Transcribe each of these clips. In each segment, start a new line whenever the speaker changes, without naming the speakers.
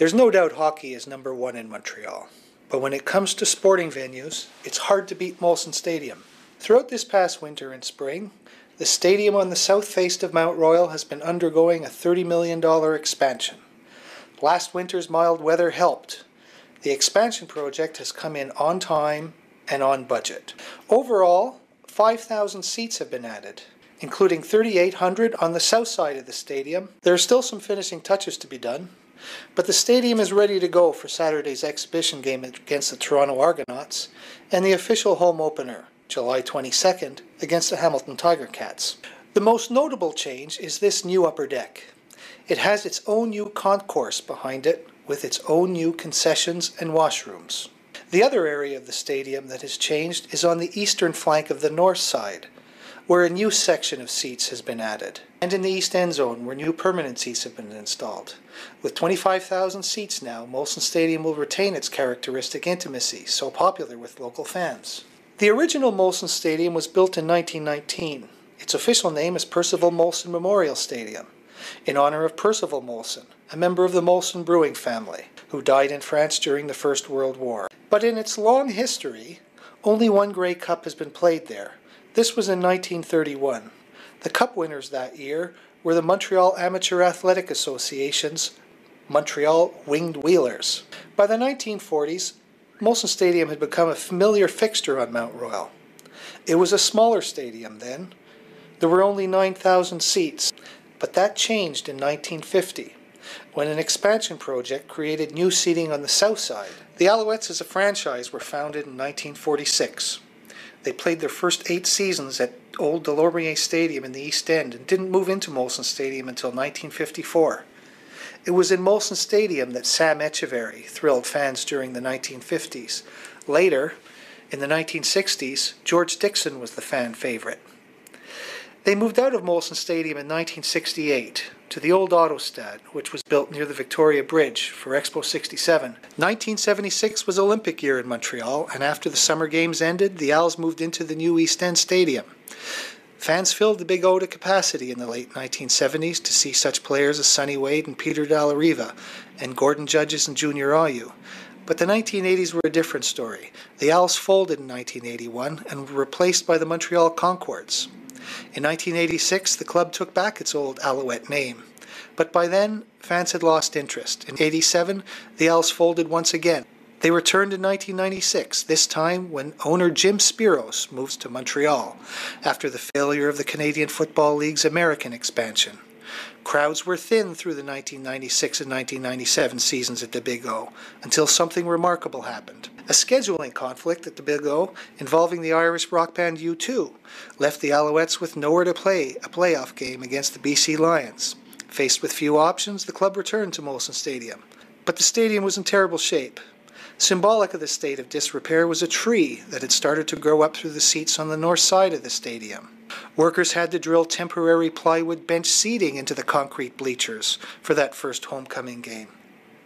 There's no doubt hockey is number one in Montreal, but when it comes to sporting venues, it's hard to beat Molson Stadium. Throughout this past winter and spring, the stadium on the south face of Mount Royal has been undergoing a $30 million expansion. Last winter's mild weather helped. The expansion project has come in on time and on budget. Overall, 5,000 seats have been added, including 3,800 on the south side of the stadium. There are still some finishing touches to be done, but the stadium is ready to go for Saturday's exhibition game against the Toronto Argonauts and the official home opener, July 22nd, against the Hamilton Tiger Cats. The most notable change is this new upper deck. It has its own new concourse behind it with its own new concessions and washrooms. The other area of the stadium that has changed is on the eastern flank of the north side, where a new section of seats has been added, and in the east end zone where new permanent seats have been installed. With 25,000 seats now, Molson Stadium will retain its characteristic intimacy, so popular with local fans. The original Molson Stadium was built in 1919. Its official name is Percival Molson Memorial Stadium, in honor of Percival Molson, a member of the Molson brewing family, who died in France during the First World War. But in its long history, only one Grey Cup has been played there, this was in 1931. The Cup winners that year were the Montreal Amateur Athletic Association's Montreal Winged Wheelers. By the 1940s, Molson Stadium had become a familiar fixture on Mount Royal. It was a smaller stadium then. There were only 9,000 seats, but that changed in 1950 when an expansion project created new seating on the south side. The Alouettes as a franchise were founded in 1946. They played their first eight seasons at Old Delorimier Stadium in the East End and didn't move into Molson Stadium until 1954. It was in Molson Stadium that Sam Etcheverry thrilled fans during the 1950s. Later, in the 1960s, George Dixon was the fan favorite. They moved out of Molson Stadium in 1968 to the old Autostade, which was built near the Victoria Bridge for Expo 67. 1976 was Olympic year in Montreal, and after the Summer Games ended, the Als moved into the new East End Stadium. Fans filled the Big O to capacity in the late 1970s to see such players as Sonny Wade and Peter Dalla Riva, and Gordon Judges and Junior Ayu. But the 1980s were a different story. The Als folded in 1981 and were replaced by the Montreal Concords. In 1986, the club took back its old Alouette name. But by then, fans had lost interest. In 87, the Als folded once again. They returned in 1996, this time when owner Jim Speros moves to Montreal after the failure of the Canadian Football League's American expansion. Crowds were thin through the 1996 and 1997 seasons at the Big O until something remarkable happened. A scheduling conflict at the Big O involving the Irish rock band U2 left the Alouettes with nowhere to play a playoff game against the BC Lions. Faced with few options, the club returned to Molson Stadium. But the stadium was in terrible shape. Symbolic of the state of disrepair was a tree that had started to grow up through the seats on the north side of the stadium. Workers had to drill temporary plywood bench seating into the concrete bleachers for that first homecoming game.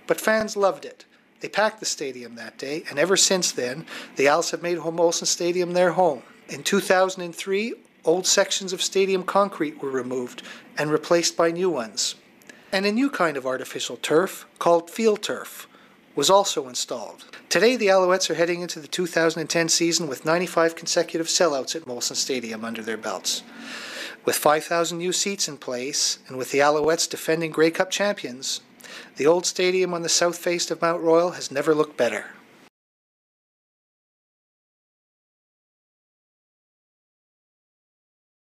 But fans loved it. They packed the stadium that day, and ever since then, the Als have made Molson Stadium their home. In 2003, old sections of stadium concrete were removed and replaced by new ones. And a new kind of artificial turf, called field turf, was also installed. Today, the Alouettes are heading into the 2010 season with 95 consecutive sellouts at Molson Stadium under their belts. With 5,000 new seats in place, and with the Alouettes defending Grey Cup champions, the old stadium on the south face of Mount Royal has never looked better.